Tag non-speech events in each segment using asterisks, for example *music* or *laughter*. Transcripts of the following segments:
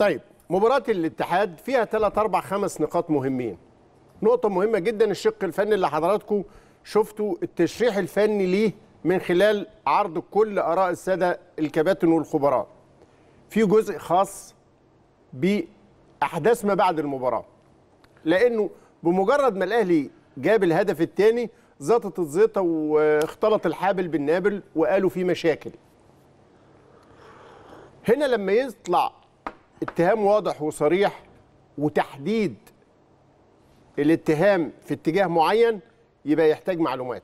طيب مباراة الاتحاد فيها ثلاث أربع خمس نقاط مهمين. نقطة مهمة جدا الشق الفني اللي حضراتكم شفتوا التشريح الفني ليه من خلال عرض كل آراء السادة الكباتن والخبراء. في جزء خاص بأحداث ما بعد المباراة. لأنه بمجرد ما الأهلي جاب الهدف الثاني زطت الزيطة واختلط الحابل بالنابل وقالوا في مشاكل. هنا لما يطلع اتهام واضح وصريح وتحديد الاتهام في اتجاه معين يبقى يحتاج معلومات.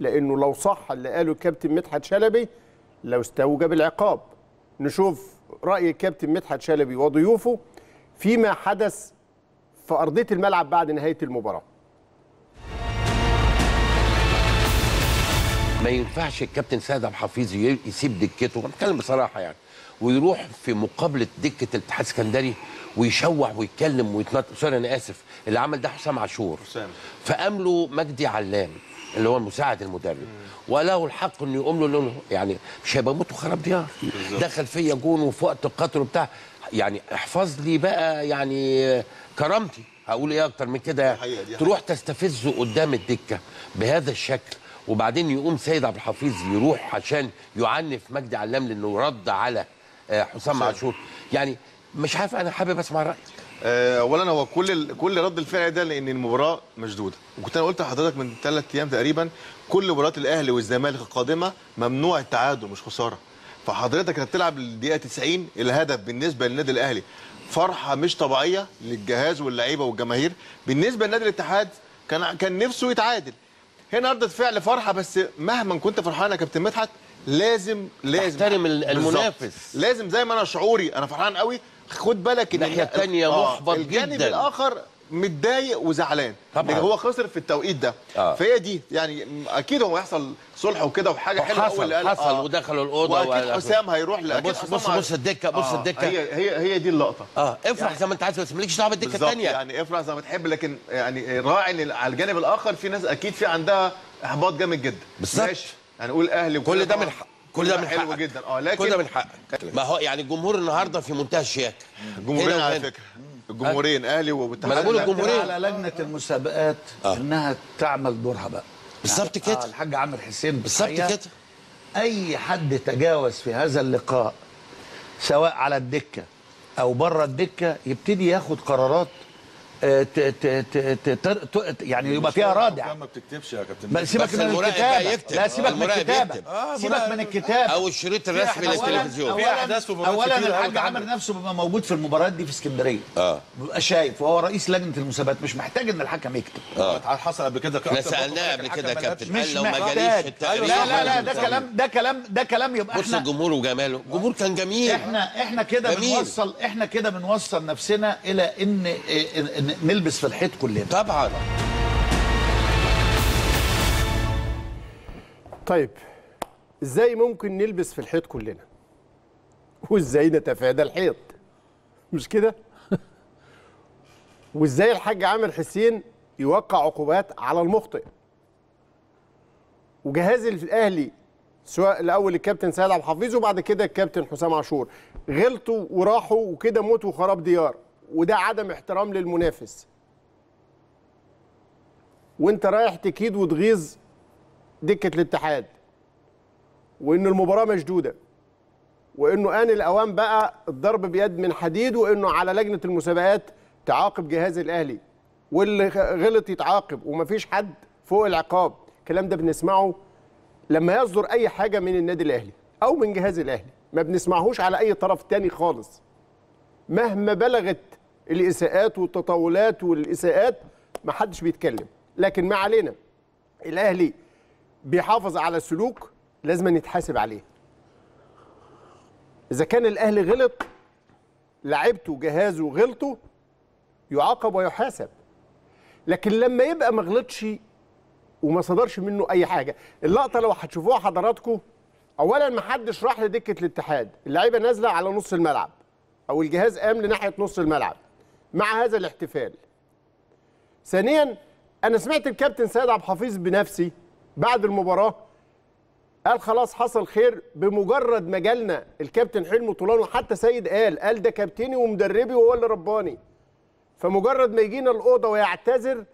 لأنه لو صح اللي قاله الكابتن مدحت شلبي لو استوجب العقاب نشوف رأي الكابتن مدحت شلبي وضيوفه فيما حدث في أرضية الملعب بعد نهاية المباراة. ما ينفعش الكابتن سيد عبد الحفيظ يسيب دكته بتكلم بصراحة يعني. ويروح في مقابلة دكة الاتحاد السكندري ويشوح ويتكلم ويتنطط sorry أنا آسف. اللي عمل ده حسام عاشور حسام. فقام له مجدي علام اللي هو المساعد المدرب. وله الحق إنه يقوم له له يعني مش هيبقى موت وخراب ديار. دخل فيا جون وفي وقت قاتل وبتاع. يعني احفظ لي بقى يعني كرامتي. هقول إيه أكتر من كده؟ تروح تستفزه قدام الدكة بهذا الشكل. وبعدين يقوم سيد عبد الحفيظ يروح عشان يعنف مجدي علام لأنه رد على حسام عاشور. يعني مش عارف أنا حابب أسمع رأيك. آه، اولا هو كل ال... كل رد الفعل ده لأن المباراة مشدودة. وكنت أنا قلت لحضرتك من ثلاث أيام تقريبا كل مباريات الأهلي والزمالك القادمة ممنوع التعادل مش خسارة. فحضرتك هتلعب الدقيقة 90 الهدف بالنسبة للنادي الأهلي. فرحة مش طبيعية للجهاز واللعيبة والجماهير. بالنسبة لنادي الاتحاد كان كان نفسه يتعادل. هنا ردة فعل فرحة بس مهما كنت فرحان يا كابتن مدحت لازم لازم تحترم. المنافس. لازم زي ما أنا شعوري أنا فرحان قوي خد بالك إن الناحية التانية محبط الجانب جداً. الآخر متضايق وزعلان. طبعاً. هو خسر في التوقيت ده. آه. فهي دي يعني أكيد هو هيحصل صلح وكده وحاجة حلوة حصل- اللي قال حصل ودخلوا الأوضة وأكيد حسام هيروح ل- أكيد بص بص بص الدكة بص آه، الدكة. هي هي هي دي اللقطة. آه افرح يعني- زي ما انت عايز بس مالكش دعوة بالدكة الثانية يعني افرح زي ما تحب لكن يعني راعي ان على الجانب الآخر في ناس أكيد في عندها إحباط جامد جدا. بالظبط. ماشي. هنقول أهلي كل ده من حق كل ده من حلو حقك. جدا. آه لكن كل ده من حقك. ما هو يعني الجمهور النهارده في منتهى الشياكة. الجمهورين هنا على. فكرة. الجمهورين أهلي واتحاد ما أنا بقول. الجمهورين. على لجنة المسابقات آه. إنها تعمل دورها بقى بالظبط يعني- كده. آه الحاج عامر حسين بالظبط كده أي حد تجاوز في هذا اللقاء سواء على الدكة أو بره الدكة يبتدي ياخد قرارات يعني يبقى فيها رادع ما بتكتبش يا كابتن بس سيبك من الكتابة. لا سيبك من المراقب الكتابة يكتب. آه، سيبك. من الكتابة أو الشريط الرسمي للتلفزيون في مباريات اولا الحاج عامر. نفسه بيبقى موجود في المباريات دي في اسكندرية آه بيبقى شايف وهو رئيس لجنة المسابقات مش محتاج إن الحكم يكتب حصل قبل كده إحنا من سألناه قبل كده يا كابتن. قال مش لو ما. جاليش التقرير لا لا لا ده. كلام ده كلام ده كلام يبقى بص إحنا الجمهور وجماله الجمهور كان جميل إحنا إحنا كده. بنوصل إحنا كده بنوصل نفسنا إلى ان إن نلبس في الحيط كلنا. طبعا. طيب إزاي ممكن نلبس في الحيط كلنا؟ وإزاي نتفادى الحيط؟ مش كده؟ *laughs* وإزاي الحاج عامر حسين يوقع عقوبات على المخطئ؟ وجهاز الأهلي سواء الأول الكابتن سيد عبد الحفيظ وبعد كده الكابتن حسام عاشور. غلطوا وراحوا وكده موت وخراب ديار. وده عدم احترام للمنافس. وانت رايح تكيد وتغيظ دكة الاتحاد وإن المباراة مشدودة وإنه آن الأوان بقى الضرب بيد من حديد وإنه على لجنة المسابقات تعاقب جهاز الأهلي واللي غلط يتعاقب ومفيش حد فوق العقاب. الكلام ده بنسمعه لما يصدر أي حاجة من النادي الأهلي أو من جهاز الأهلي. ما بنسمعهوش على أي طرف تاني خالص. مهما بلغت الإساءات والتطاولات والإساءات ما حدش بيتكلم. لكن ما علينا. الأهلي بيحافظ على سلوك لازم يتحاسب عليه. إذا كان الأهلي غلط لعيبته جهازه غلطوا يعاقب ويحاسب. لكن لما يبقى ما غلطش وما صدرش منه أي حاجة اللقطة لو هتشوفوها حضراتكم اولا ما حدش راح لدكة الاتحاد. اللعيبة نازلة على نص الملعب أو الجهاز قام لناحية نص الملعب. مع هذا الاحتفال. ثانيا أنا سمعت الكابتن سيد عبد الحفيظ بنفسي بعد المباراة قال خلاص حصل خير بمجرد ما جالنا الكابتن حلمي طولان وحتى سيد قال قال ده كابتني ومدربي وهو اللي رباني. فمجرد ما يجينا الأوضة ويعتذر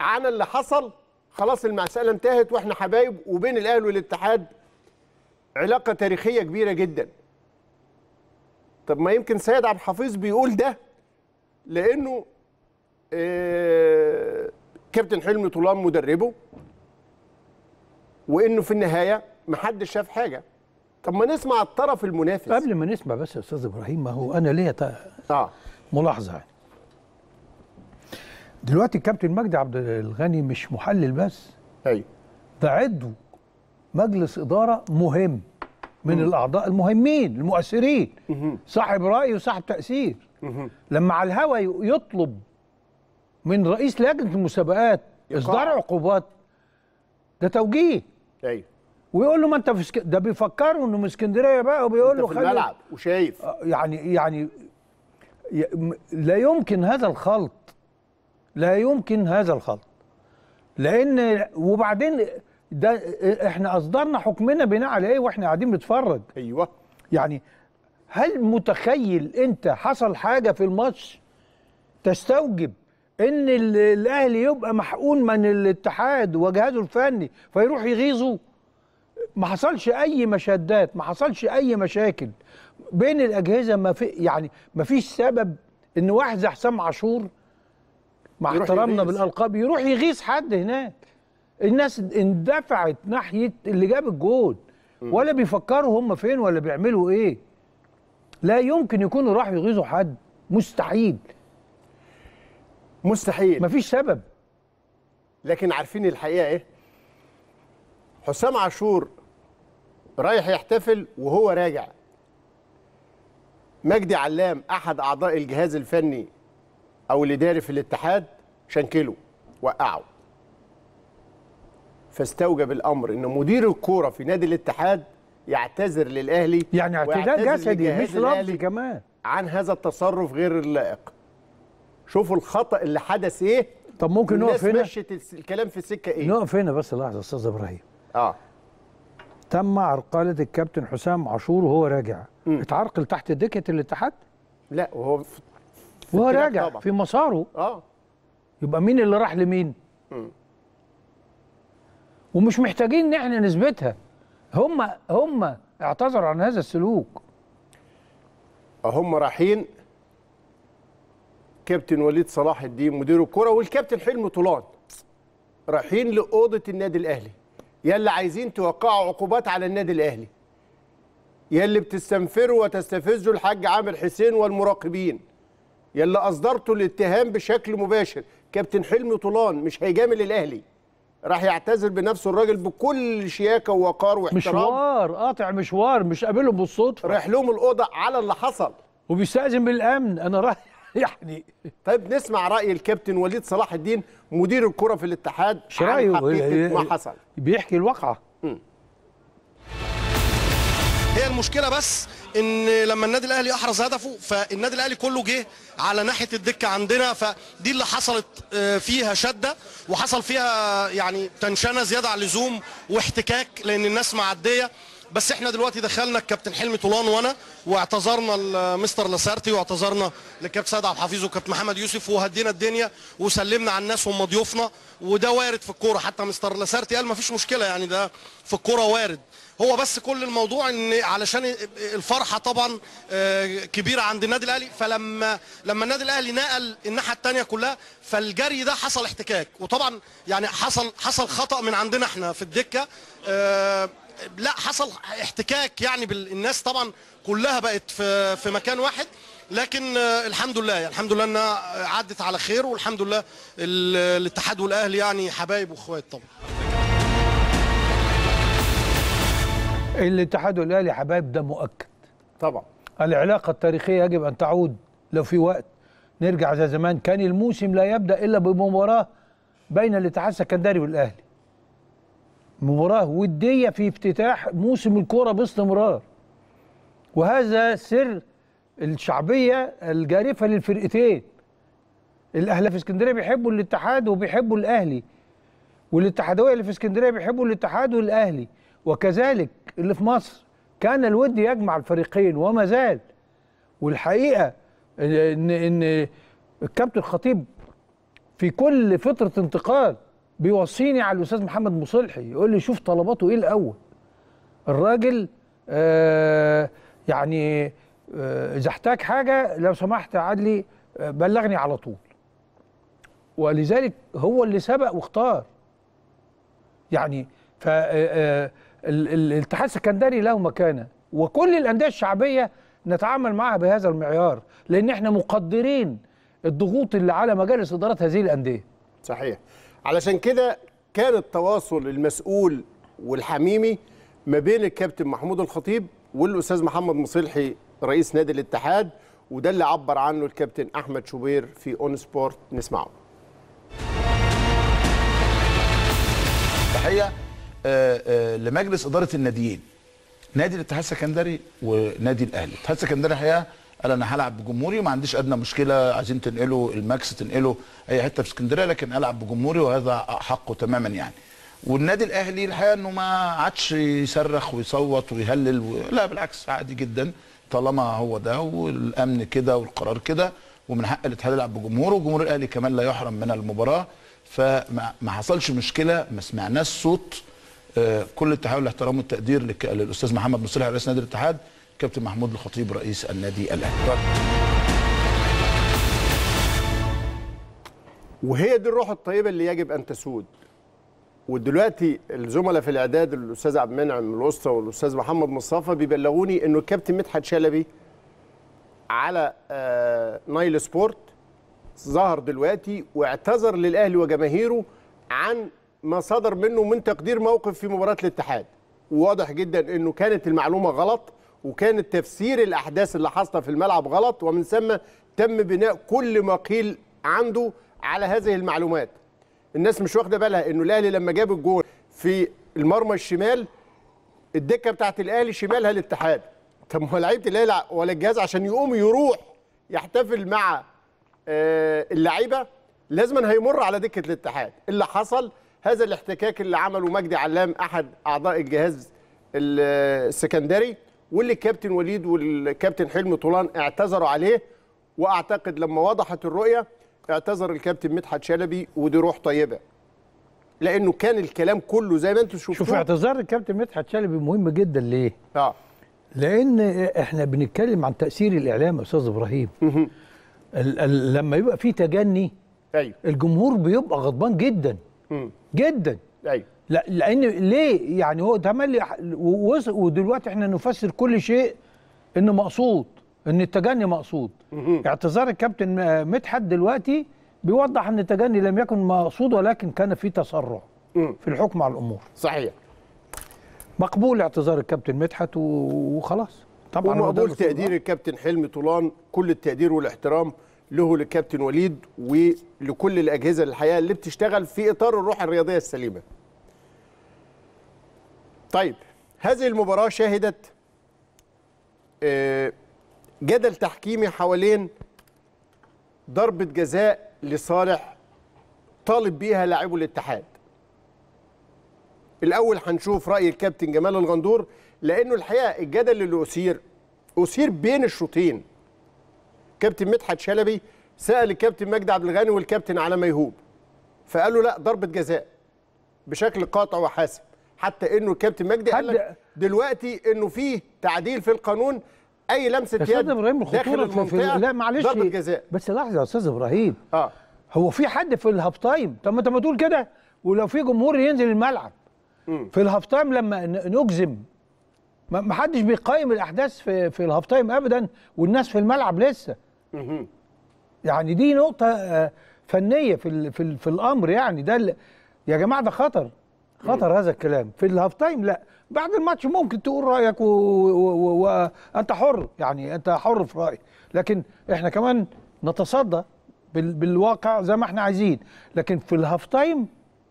عن اللي حصل خلاص المسألة انتهت وإحنا حبايب وبين الأهلي والاتحاد علاقة تاريخية كبيرة جدا. طب ما يمكن سيد عبد الحفيظ بيقول ده لأنه آه، كابتن حلمي طولان مدربه وإنه في النهاية محدش شاف حاجة. طب ما نسمع الطرف المنافس. قبل ما نسمع بس يا أستاذ إبراهيم ما هو أنا ليا آه. ملاحظة يعني. دلوقتي الكابتن مجدي عبد الغني مش محلل بس. أيوه ده عضو مجلس إدارة مهم. من الأعضاء المهمين المؤثرين. صاحب رأي وصاحب تأثير. لما على الهوا ي- يطلب من رئيس لجنة المسابقات إصدار عقوبات ده توجيه. أيوه. ويقول له ما أنت في. ده بيفكروا إنه من اسكندرية بقى وبيقول له في الملعب وشايف. آه، يعني يعني لا يمكن هذا الخلط. لا يمكن هذا الخلط. لأن وبعدين ده إحنا اصدرنا حكمنا بناء على إيه؟ وإحنا قاعدين بنتفرج. أيوه. يعني هل متخيل انت حصل حاجة في الماتش تستوجب ان ال- الاهلي يبقى محقون من الاتحاد وجهازه الفني فيروح يغيظه؟ ما حصلش اي مشادات ما حصلش اي مشاكل بين الاجهزة. ما في يعني ما فيش سبب ان واحد زي حسام عاشور مع احترامنا. بالألقاب يروح يغيظ حد هناك. الناس اندفعت ناحية اللي جاب الجول ولا بيفكروا هم فين ولا بيعملوا إيه. لا يمكن يكونوا راحوا يغيظوا حد. مستحيل. مستحيل. مفيش سبب. لكن عارفين الحقيقة إيه؟ حسام عاشور رايح يحتفل وهو راجع. مجدي علام أحد أعضاء الجهاز الفني أو الاداري في الاتحاد شنكله. وقعه. فاستوجب الأمر إن مدير الكورة في نادي الاتحاد يعتذر للأهلي يعني ويعتذر جسدي مش لفظي كمان. عن هذا التصرف غير اللائق. شوفوا الخطأ اللي حدث إيه؟ طب ممكن نقف هنا؟ مشت الكلام في السكة إيه؟ نقف هنا بس لحظة أستاذ إبراهيم. آه. تم عرقله الكابتن حسام عاشور وهو راجع. اتعرقل تحت دكة الاتحاد؟ لا وهو في وهو راجع طبعا. في مساره؟ آه. يبقى مين اللي راح لمين؟ ومش محتاجين ان إحنا نثبتها. هم هم اعتذروا عن هذا السلوك. هم رايحين كابتن وليد صلاح الدين مدير الكرة والكابتن حلمي طولان. رايحين لأوضة النادي الأهلي. يلا عايزين توقعوا عقوبات على النادي الأهلي. يلي بتستنفروا وتستفزوا الحاج عامر حسين والمراقبين. يلا أصدرتوا الاتهام بشكل مباشر. كابتن حلمي طولان مش هيجامل الأهلي. راح يعتذر بنفسه الراجل بكل شياكة ووقار واحترام. مشوار قاطع مشوار مش قابلهم بالصدفة. رايح لهم الأوضة على اللي حصل. وبيستأذن بالأمن. أنا رايح *laughs* يعني طيب نسمع رأي الكابتن وليد صلاح الدين مدير الكرة في الاتحاد عن رأيه. حقيقة ما حصل. بيحكي الواقعة. هي المشكلة بس إن لما النادي الأهلي أحرز هدفه فالنادي الأهلي كله جه على ناحية الدكة عندنا فدي اللي حصلت آه، فيها شدة وحصل فيها يعني تنشنة زيادة عن اللزوم واحتكاك لأن الناس معدية. بس إحنا دلوقتي دخلنا الكابتن حلمي طولان وانا واعتذرنا لمستر لاسارتي واعتذرنا للكابتن سيد عبد الحفيظ والكابتن محمد يوسف وهدينا الدنيا وسلمنا على الناس وهم ضيوفنا وده وارد في الكورة. حتى مستر لاسارتي قال ما فيش مشكلة يعني ده في الكورة وارد. هو بس كل الموضوع إن علشان الفرحة طبعا آه، كبيرة عند النادي الأهلي. فلما لما النادي الأهلي نقل الناحية الثانية كلها فالجري ده حصل احتكاك. وطبعا يعني حصل حصل خطأ من عندنا إحنا في الدكة. آه، لا حصل احتكاك يعني بالناس طبعا كلها بقت في في مكان واحد. لكن الحمد لله يعني الحمد لله إنها عدت على خير والحمد لله ال- الاتحاد والأهلي يعني حبايب وإخوات طبعا. الاتحاد والأهلي يا حبايب ده مؤكد. طبعا. العلاقة التاريخية يجب أن تعود لو في وقت. نرجع زي زمان كان الموسم لا يبدأ إلا بمباراة بين الاتحاد السكندري والأهلي. مباراة ودية في افتتاح موسم الكورة باستمرار. وهذا سر الشعبية الجارفة للفرقتين. الأهلي في اسكندرية بيحبوا الاتحاد وبيحبوا الأهلي. والاتحادوية اللي في اسكندرية بيحبوا الاتحاد والأهلي. وكذلك اللي في مصر. كان الود يجمع الفريقين وما زال. والحقيقة ان ان الكابتن الخطيب في كل فترة انتقال بيوصيني على الأستاذ محمد مصلحي يقول لي شوف طلباته إيه الأول. الراجل آه يعني آه، إذا احتاج حاجة لو سمحت عدلي آه، بلغني على طول. ولذلك هو اللي سبق واختار. يعني ف آه، آه، ال- ال- الاتحاد السكندري له مكانة. وكل الأندية الشعبية نتعامل معها بهذا المعيار. لأن إحنا مقدرين الضغوط اللي على مجالس ادارات هذه الأندية. صحيح. علشان كده كان التواصل المسؤول والحميمي ما بين الكابتن محمود الخطيب والأستاذ محمد مصلحي رئيس نادي الاتحاد وده اللي عبر عنه الكابتن أحمد شوبير في ON Sport نسمعه. تحية آه، آه، لمجلس إدارة الناديين. نادي الاتحاد السكندري ونادي الأهلي. الاتحاد السكندري الحقيقة قال أنا هلعب بجمهوري وما عنديش أدنى مشكلة عايزين تنقلوا الماتش تنقلوا أي حتة في اسكندرية لكن ألعب بجمهوري وهذا حقه تماما يعني. والنادي الأهلي الحقيقة إنه ما عادش يصرخ ويصوت ويهلل و... لا بالعكس عادي جدا طالما هو ده والأمن كده والقرار كده ومن حق الاتحاد يلعب بجمهوره وجمهور الأهلي كمان لا يحرم من المباراة. فما ما حصلش مشكلة ما سمعناش صوت آه، كل التحيه والاحترام والتقدير للأستاذ محمد مصلحي رئيس نادي الاتحاد. كابتن محمود الخطيب رئيس النادي الأهلي. وهي دي الروح الطيبة اللي يجب أن تسود. ودلوقتي الزملاء في الإعداد الأستاذ عبد المنعم الأسطى والأستاذ محمد مصطفى بيبلغوني إنه الكابتن مدحت شلبي على آه، نايل سبورت ظهر دلوقتي واعتذر للأهلي وجماهيره عن ما صدر منه من تقدير موقف في مباراة الاتحاد. واضح جدا إنه كانت المعلومة غلط وكان تفسير الأحداث اللي حاصلة في الملعب غلط ومن ثم تم بناء كل ما قيل عنده على هذه المعلومات. الناس مش واخدة بالها إنه الأهلي لما جاب الجول في المرمى الشمال الدكة بتاعت الأهلي شمالها الاتحاد. طب ما لعيبة الأهلي ولا الجهاز عشان يقوم يروح يحتفل مع آه، اللعيبة لازما هيمر على دكة الاتحاد. اللي حصل هذا الاحتكاك اللي عمله مجدي علام أحد أعضاء الجهاز ال- السكندري. واللي الكابتن وليد والكابتن حلمي طولان اعتذروا عليه واعتقد لما وضحت الرؤية اعتذر الكابتن مدحت شلبي ودي روح طيبة. لأنه كان الكلام كله زي ما أنتم شفتوا شوف اعتذار الكابتن مدحت شلبي مهم جدا ليه؟ آه. لأن إحنا بنتكلم عن تأثير الإعلام يا أستاذ إبراهيم. ال ال لما يبقى في تجني أيوه. الجمهور بيبقى غضبان جدا. مم. جدا. أيوه. لا لأن ليه يعني هو تملي ووص- ودلوقتي إحنا نفسر كل شيء إنه مقصود إن التجني مقصود اعتذار الكابتن مدحت دلوقتي بيوضح إن التجني لم يكن مقصود ولكن كان في تسرع. في الحكم على الأمور صحيح مقبول اعتذار الكابتن مدحت وخلاص طبعا ده ومقبول المفروض. تقدير الكابتن حلمي طولان كل التقدير والاحترام له للكابتن وليد ولكل الأجهزة الحقيقة اللي بتشتغل في إطار الروح الرياضية السليمة. طيب هذه المباراة شهدت آه، جدل تحكيمي حوالين ضربة جزاء لصالح طالب بيها لاعبو الاتحاد. الأول هنشوف رأي الكابتن جمال الغندور لأنه الحقيقة الجدل اللي أثير أثير بين الشوطين كابتن مدحت شلبي سأل الكابتن مجدي عبد الغني والكابتن علي ميهوب فقالوا لا ضربة جزاء بشكل قاطع وحاسم حتى إنه الكابتن مجدي قال دلوقتي إنه في تعديل في القانون أي لمسة يا يد أستاذ إبراهيم الخطوره في, لا معلش. ضربة جزاء. بس لحظة يا أستاذ إبراهيم. آه. هو في حد في ال half time؟ طب ما أنت ما تقول كده. ولو في جمهور ينزل الملعب. في ال half time لما نجزم. ما حدش بيقيم الأحداث في في ال half time ابدا والناس في الملعب لسه. يعني دي نقطة آه، فنية في ال في, ال في الأمر يعني. ده يا جماعة ده خطر. خطر هذا الكلام. في ال half time لا. بعد الماتش ممكن تقول رأيك وانت حر يعني أنت حر في رايك لكن إحنا كمان نتصدى بال بالواقع زي ما إحنا عايزين. لكن في ال half time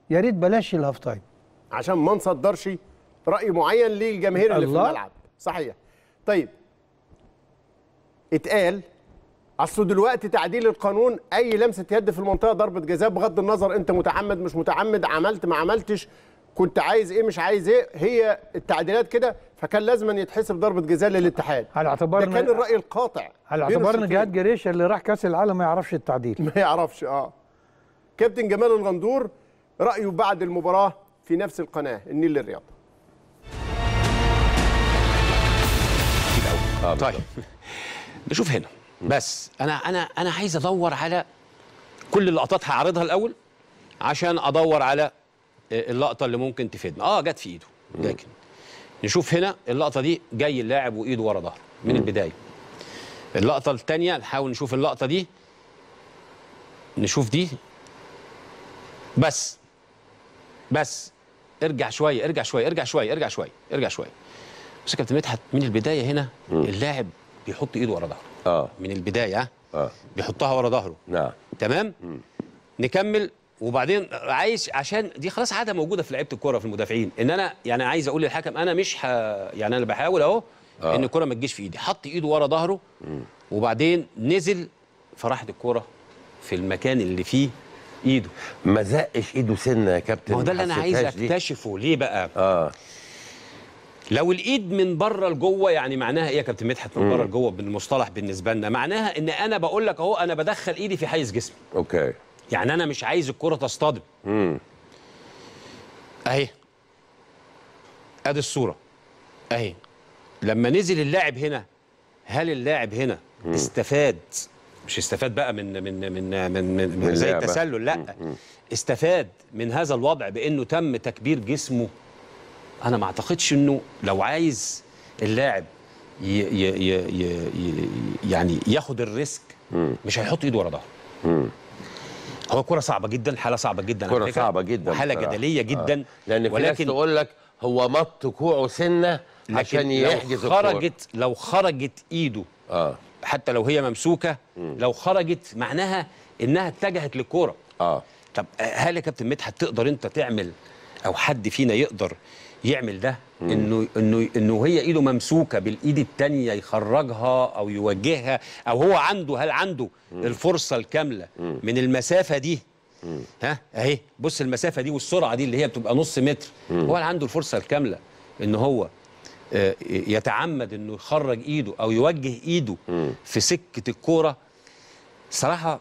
يا ريت بلاش ال half time. عشان ما نصدرش رأي معين للجماهير اللي في. الملعب. صحيح. طيب. اتقال أصل دلوقتي تعديل القانون أي لمسة يد في المنطقة ضربة جزاء بغض النظر أنت متعمد مش متعمد عملت ما عملتش كنت عايز إيه مش عايز إيه هي التعديلات كده فكان لازم أن يتحسب ضربة جزاء للاتحاد. على اعتبار ده كان الرأي القاطع. على اعتبار ان. جهاد جريشه اللي راح كأس العالم ما يعرفش التعديل؟ ما يعرفش آه. كابتن جمال الغندور رأيه بعد المباراة في نفس القناة النيل للرياضه طيب نشوف هنا. بس أنا أنا أنا عايز أدور على كل اللقطات هعرضها الأول عشان أدور على اللقطة اللي ممكن تفيدنا. آه جت في إيده. لكن نشوف هنا اللقطة دي جاي اللاعب وإيده ورا ظهره من البداية. اللقطة الثانية نحاول نشوف اللقطة دي. نشوف دي. بس. بس. ارجع شوية ارجع شوية ارجع شوية ارجع شوية ارجع شوية. بص يا كابتن مدحت من البداية هنا اللاعب بيحط إيده ورا ظهره. آه. من البداية؟ آه. بيحطها ورا ظهره. نعم. تمام؟ نكمل. وبعدين عايز عشان دي خلاص عادة موجودة في لعيبة الكورة في المدافعين. إن أنا يعني عايز أقول للحكم أنا مش ه... يعني أنا بحاول أهو آه. إن الكورة ما تجيش في إيدي. حط إيده ورا ظهره وبعدين نزل فراحت الكورة في المكان اللي فيه إيده. ما زقش إيده سنة يا كابتن ما هو ده اللي أنا عايز؟ أكتشفه. ليه بقى؟ آه. لو الإيد من بره لجوه يعني معناها إيه يا كابتن مدحت؟ من بره لجوه بالمصطلح بالنسبة لنا. معناها إن أنا بقول لك أهو أنا بدخل إيدي في حيز جسمي. أوكي. يعني أنا مش عايز الكرة تصطدم. امم أهي. أدي الصورة. أهي. لما نزل اللاعب هنا هل اللاعب هنا استفاد؟ مش استفاد بقى من من من من, من, من زي. التسلل لأ. استفاد من هذا الوضع بأنه تم تكبير جسمه. أنا ما أعتقدش إنه لو عايز اللاعب ي ي ي ي ي يعني ياخد الريسك مش هيحط إيده ورا ظهره. هو كرة صعبة جدا حالة صعبة جدا كرة صعبة جدا بصراحة. جدلية جدا آه. لأن في ناس ولكن تقول لك هو مط كوعه سنة عشان لو يحجز الكورة. خرجت لو خرجت إيده آه حتى لو هي ممسوكة لو خرجت معناها إنها اتجهت للكورة آه طب هل يا كابتن مدحت تقدر أنت تعمل أو حد فينا يقدر يعمل ده إنه إنه إنه هي إيده ممسوكة بالإيد التانية يخرجها أو يوجهها أو هو عنده هل عنده الفرصة الكاملة من المسافة دي؟ ها؟ أهي بص المسافة دي والسرعة دي اللي هي بتبقى نص متر. هو هل عنده الفرصة الكاملة إن هو آه، يتعمد إنه يخرج إيده أو يوجه إيده في سكة الكورة؟ صراحة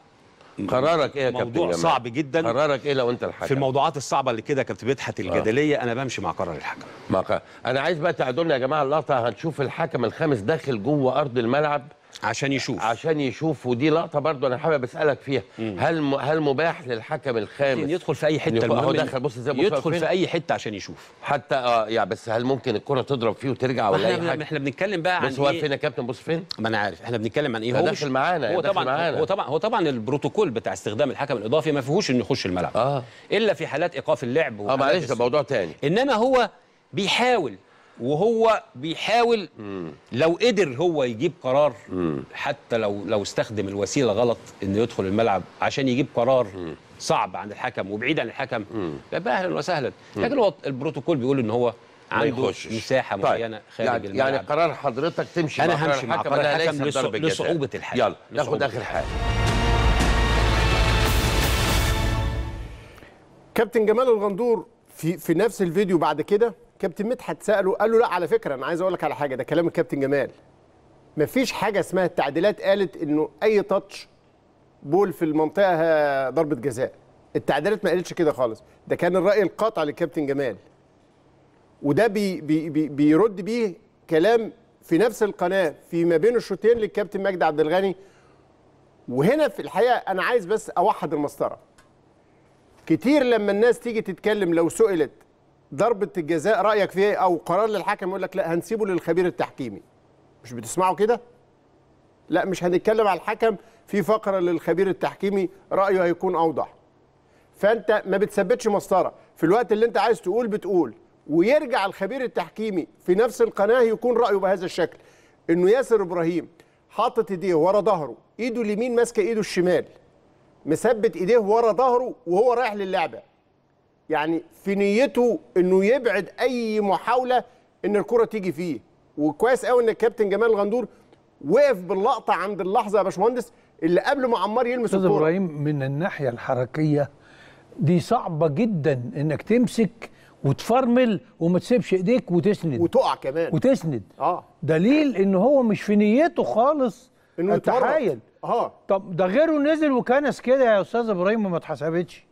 قرارك إيه يا كابتن موضوع جمال؟ صعب جدا. قرارك إيه لو أنت الحكم؟ في الموضوعات الصعبة اللي كده كابتن مدحت الجدلية أنا بمشي مع قرار الحكم. ما ق- أنا عايز بقى تعدلنا يا جماعة اللقطة هنشوف الحكم الخامس داخل جوه أرض الملعب. عشان يشوف. عشان يشوف ودي لقطة برضو أنا حابب أسألك فيها. هل م... هل مباح للحكم الخامس؟ يدخل في أي حتة هو دخل بص بص يدخل فين؟ في أي حتة عشان يشوف. حتى آه يعني بس هل ممكن الكرة تضرب فيه وترجع ولا أي إحنا حاجة؟ إحنا بنتكلم بقى عن بص واقف فين إيه يا كابتن؟ بص فين؟ ما أنا عارف. إحنا بنتكلم عن إيه؟ هو داخل معانا، هو طبعا معانا. هو طبعا هو طبعا البروتوكول بتاع استخدام الحكم الإضافي ما فيهوش إنه يخش الملعب. آه. إلا في حالات إيقاف اللعب آه معلش ده موضوع تاني. إنما هو بيحاول وهو بيحاول لو قدر هو يجيب قرار حتى لو لو استخدم الوسيلة غلط إنه يدخل الملعب عشان يجيب قرار صعب عن الحكم وبعيد عن الحكم يبقى أهلا وسهلا لكن هو البروتوكول بيقول ان هو عنده. مساحة طيب. معينة خارج يعني, الملعب يعني قرار حضرتك تمشي أنا مع قرار همشي مع الحكم قرار الحكم ليست لصع- ضربة جزاء. لصعوبة الحال. يلا ناخد آخر الحال. حاجة كابتن جمال الغندور في في نفس الفيديو بعد كده كابتن مدحت سأله قال له لا على فكرة أنا عايز أقول لك على حاجة ده كلام الكابتن جمال. مفيش حاجة اسمها التعديلات قالت إنه أي touch ball في المنطقة ضربة جزاء. التعديلات ما قالتش كده خالص. ده كان الرأي القاطع للكابتن جمال. وده بي بي بي بيرد بيه كلام في نفس القناة في ما بين الشوطين للكابتن مجدي عبد الغني. وهنا في الحقيقة أنا عايز بس أوحد المسطرة. كتير لما الناس تيجي تتكلم لو سئلت ضربة الجزاء رأيك فيها إيه؟ أو قرار للحكم يقول لك لا هنسيبه للخبير التحكيمي. مش بتسمعوا كده؟ لا مش هنتكلم على الحكم في فقرة للخبير التحكيمي رأيه هيكون أوضح. فأنت ما بتثبتش مسطرة. في الوقت اللي أنت عايز تقول بتقول. ويرجع الخبير التحكيمي في نفس القناة يكون رأيه بهذا الشكل. إنه ياسر إبراهيم حاطط إيديه ورا ظهره. إيده اليمين ماسكة إيده الشمال. مثبت إيديه ورا ظهره وهو رايح للعبة. يعني في نيته إنه يبعد أي محاولة إن الكرة تيجي فيه. وكويس قوي إن الكابتن جمال الغندور وقف باللقطة عند اللحظة يا باشمهندس اللي قبل ما عمار يلمس الكورة. إبراهيم من الناحية الحركية دي صعبة جدا إنك تمسك وتفرمل وما تسيبش إيديك وتسند. وتقع كمان. وتسند. آه. دليل إن هو مش في نيته خالص إنه يتورط. التحايل آه. طب ده غيره نزل وكنس كده يا أستاذ إبراهيم وما اتحسبتش.